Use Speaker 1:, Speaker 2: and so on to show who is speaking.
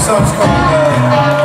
Speaker 1: song's called uh,